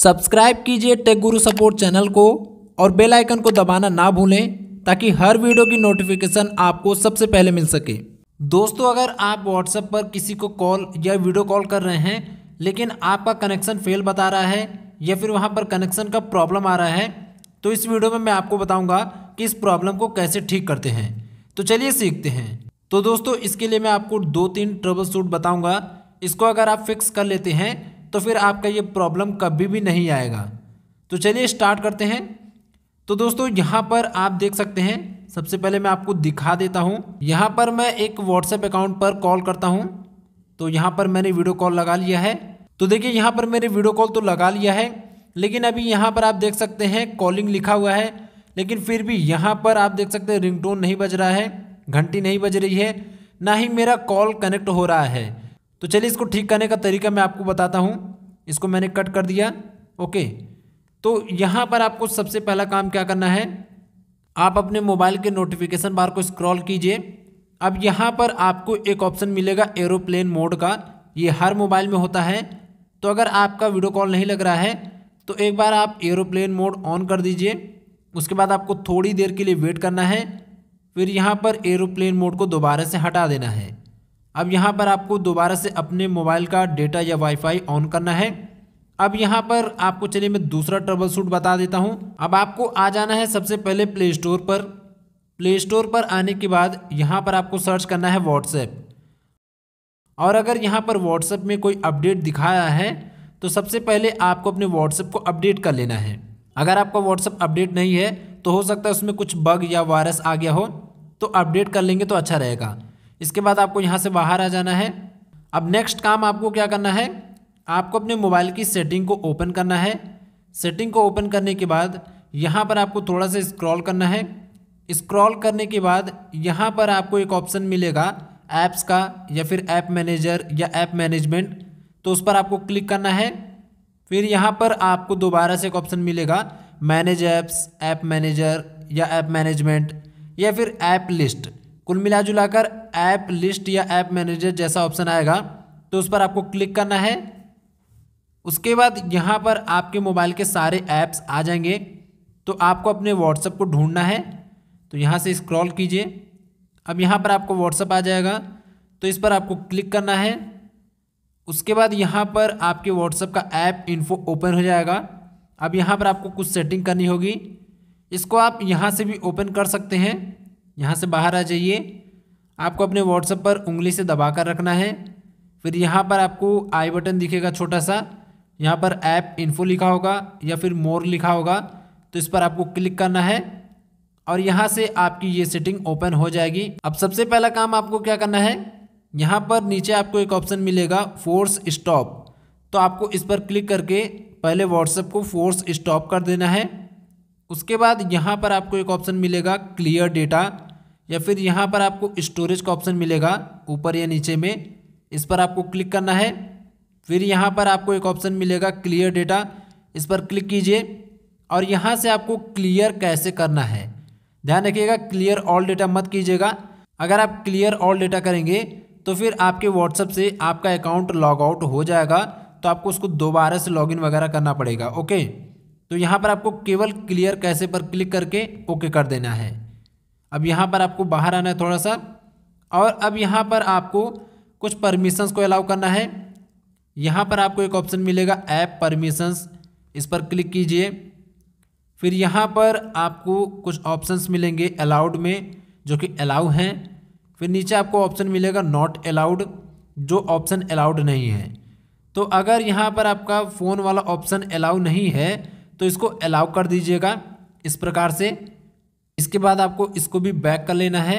Subscribe कीजिए take गुरु support channel को और बेल आइकन को दबाना ना भूलें, ताकि हर वीडियो की नोटिफिकेशन आपको सबसे पहले मिल सके। दोस्तों, अगर आप व्हाट्सएप पर किसी को कॉल या वीडियो कॉल कर रहे हैं, लेकिन आपका कनेक्शन फेल बता रहा है, या फिर वहाँ पर कनेक्शन का प्रॉब्लम आ रहा है तो इस वीडियो में मैं आपको बताऊँगा कि इस प्रॉब्लम को कैसे ठीक करते हैं। तो चलिए सीखते हैं। तो दोस्तों, इसके लिए मैं आपको दो तीन ट्रबल शूट बताऊँगा। इसको अगर आप फिक्स कर लेते हैं तो फिर आपका ये प्रॉब्लम कभी भी नहीं आएगा। तो चलिए स्टार्ट करते हैं। तो दोस्तों, यहाँ पर आप देख सकते हैं। सबसे पहले मैं आपको दिखा देता हूँ। यहाँ पर मैं एक व्हाट्सएप अकाउंट पर कॉल करता हूँ। तो यहाँ पर मैंने वीडियो कॉल लगा लिया है। तो देखिए, यहाँ पर मेरे वीडियो कॉल तो लगा लिया है, लेकिन अभी यहाँ पर आप देख सकते हैं कॉलिंग लिखा हुआ है। लेकिन फिर भी यहाँ पर आप देख सकते हैं रिंगटोन नहीं बज रहा है, घंटी नहीं बज रही है, ना ही मेरा कॉल कनेक्ट हो रहा है। तो चलिए इसको ठीक करने का तरीका मैं आपको बताता हूँ। इसको मैंने कट कर दिया। ओके। तो यहाँ पर आपको सबसे पहला काम क्या करना है? आप अपने मोबाइल के नोटिफिकेशन बार को स्क्रॉल कीजिए। अब यहाँ पर आपको एक ऑप्शन मिलेगा एरोप्लेन मोड का। ये हर मोबाइल में होता है। तो अगर आपका वीडियो कॉल नहीं लग रहा है तो एक बार आप एरोप्लेन मोड ऑन कर दीजिए। उसके बाद आपको थोड़ी देर के लिए वेट करना है। फिर यहाँ पर एरोप्लेन मोड को दोबारा से हटा देना है। अब यहाँ पर आपको दोबारा से अपने मोबाइल का डेटा या वाईफाई ऑन करना है। अब यहाँ पर आपको चलिए मैं दूसरा ट्रबल शूट बता देता हूँ। अब आपको आ जाना है सबसे पहले प्ले स्टोर पर। प्ले स्टोर पर आने के बाद यहाँ पर आपको सर्च करना है व्हाट्सएप और अगर यहाँ पर व्हाट्सएप में कोई अपडेट दिखाया है तो सबसे पहले आपको अपने व्हाट्सएप को अपडेट कर लेना है। अगर आपका व्हाट्सएप अपडेट नहीं है तो हो सकता है उसमें कुछ बग या वायरस आ गया हो तो अपडेट कर लेंगे तो अच्छा रहेगा। इसके बाद आपको यहाँ से बाहर आ जाना है। अब नेक्स्ट काम आपको क्या करना है? आपको अपने मोबाइल की सेटिंग को ओपन करना है। सेटिंग को ओपन करने के बाद यहाँ पर आपको थोड़ा सा स्क्रॉल करना है। स्क्रॉल करने के बाद यहाँ पर आपको एक ऑप्शन मिलेगा ऐप्स का या फिर ऐप मैनेजर या ऐप मैनेजमेंट तो उस पर आपको क्लिक करना है। फिर यहाँ पर आपको दोबारा से एक ऑप्शन मिलेगा मैनेज ऐप्स ऐप मैनेजर या ऐप मैनेजमेंट या फिर ऐप लिस्ट कुल मिला जुलाकर ऐप लिस्ट या ऐप मैनेजर जैसा ऑप्शन आएगा। तो उस पर आपको क्लिक करना है। उसके बाद यहाँ पर आपके मोबाइल के सारे ऐप्स आ जाएँगे। तो आपको अपने व्हाट्सएप को ढूंढना है। तो यहाँ से स्क्रॉल कीजिए। अब यहाँ पर आपको व्हाट्सएप आ जाएगा। तो इस पर आपको क्लिक करना है। उसके बाद यहाँ पर आपके व्हाट्सएप का ऐप इन्फो ओपन हो जाएगा। अब यहाँ पर आपको कुछ सेटिंग करनी होगी। इसको आप यहाँ से भी ओपन कर सकते हैं। यहाँ से बाहर आ जाइए। आपको अपने व्हाट्सएप पर उंगली से दबा कर रखना है। फिर यहाँ पर आपको आई बटन दिखेगा छोटा सा। यहाँ पर ऐप इन्फो लिखा होगा या फिर मोर लिखा होगा। तो इस पर आपको क्लिक करना है और यहाँ से आपकी ये सेटिंग ओपन हो जाएगी। अब सबसे पहला काम आपको क्या करना है? यहाँ पर नीचे आपको एक ऑप्शन मिलेगा फोर्स स्टॉप तो आपको इस पर क्लिक करके पहले व्हाट्सएप को फोर्स स्टॉप कर देना है। उसके बाद यहाँ पर आपको एक ऑप्शन मिलेगा क्लियर डेटा या फिर यहाँ पर आपको स्टोरेज का ऑप्शन मिलेगा ऊपर या नीचे में। इस पर आपको क्लिक करना है। फिर यहाँ पर आपको एक ऑप्शन मिलेगा क्लियर डेटा इस पर क्लिक कीजिए और यहाँ से आपको क्लियर कैसे करना है। ध्यान रखिएगा क्लियर ऑल डेटा मत कीजिएगा। अगर आप क्लियर ऑल डेटा करेंगे तो फिर आपके व्हाट्सएप से आपका अकाउंट लॉग आउट हो जाएगा तो आपको उसको दोबारा से लॉगिन वगैरह करना पड़ेगा ओके तो यहाँ पर आपको केवल क्लियर कैसे पर क्लिक करके ओके कर देना है। अब यहाँ पर आपको बाहर आना है थोड़ा सा, और अब यहाँ पर आपको कुछ परमिशंस को अलाउ करना है। यहाँ पर आपको एक ऑप्शन मिलेगा ऐप परमिशंस इस पर क्लिक कीजिए। फिर यहाँ पर आपको कुछ ऑप्शंस मिलेंगे अलाउड में, जो कि अलाउ हैं। फिर नीचे आपको ऑप्शन मिलेगा नॉट अलाउड जो ऑप्शन अलाउड नहीं है। तो अगर यहाँ पर आपका फ़ोन वाला ऑप्शन अलाउ नहीं है तो इसको अलाउ कर दीजिएगा इस प्रकार से। इसके बाद आपको इसको भी बैक कर लेना है।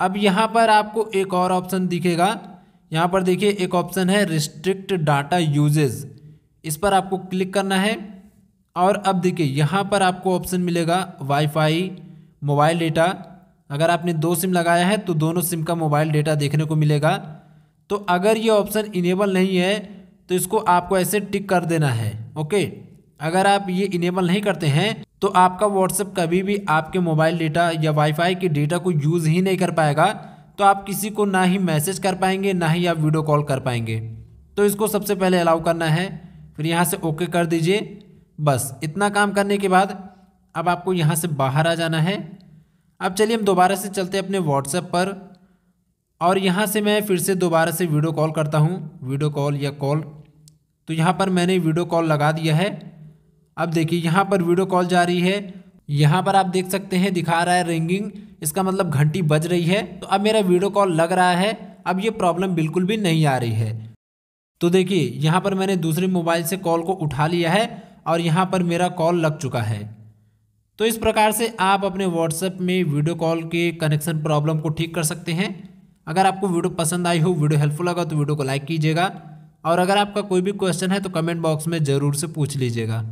अब यहाँ पर आपको एक और ऑप्शन दिखेगा। यहाँ पर देखिए एक ऑप्शन है रिस्ट्रिक्ट डाटा यूजेज इस पर आपको क्लिक करना है। और अब देखिए यहाँ पर आपको ऑप्शन मिलेगा वाईफाई मोबाइल डेटा अगर आपने दो सिम लगाया है तो दोनों सिम का मोबाइल डेटा देखने को मिलेगा। तो अगर ये ऑप्शन इनेबल नहीं है तो इसको आपको ऐसे टिक कर देना है ओके अगर आप ये इनेबल नहीं करते हैं तो आपका व्हाट्सएप कभी भी आपके मोबाइल डेटा या वाईफाई के डेटा को यूज़ ही नहीं कर पाएगा तो आप किसी को ना ही मैसेज कर पाएँगे, ना ही आप वीडियो कॉल कर पाएँगे। तो इसको सबसे पहले अलाउ करना है, फिर यहाँ से ओके कर दीजिए। बस, इतना काम करने के बाद अब आपको यहाँ से बाहर आ जाना है। अब चलिए हम दोबारा से चलते अपने व्हाट्सएप पर। और यहाँ से मैं फिर से दोबारा से वीडियो कॉल करता हूँ वीडियो कॉल या कॉल तो यहाँ पर मैंने वीडियो कॉल लगा दिया है। अब देखिए, यहाँ पर वीडियो कॉल जा रही है। यहाँ पर आप देख सकते हैं, दिखा रहा है रिंगिंग इसका मतलब घंटी बज रही है। तो अब मेरा वीडियो कॉल लग रहा है। अब ये प्रॉब्लम बिल्कुल भी नहीं आ रही है। तो देखिए, यहाँ पर मैंने दूसरे मोबाइल से कॉल को उठा लिया है और यहाँ पर मेरा कॉल लग चुका है। तो इस प्रकार से आप अपने व्हाट्सएप में वीडियो कॉल के कनेक्शन प्रॉब्लम को ठीक कर सकते हैं। अगर आपको वीडियो पसंद आई हो वीडियो हेल्पफुल लगा तो वीडियो को लाइक कीजिएगा। और अगर आपका कोई भी क्वेश्चन है तो कमेंट बॉक्स में ज़रूर से पूछ लीजिएगा।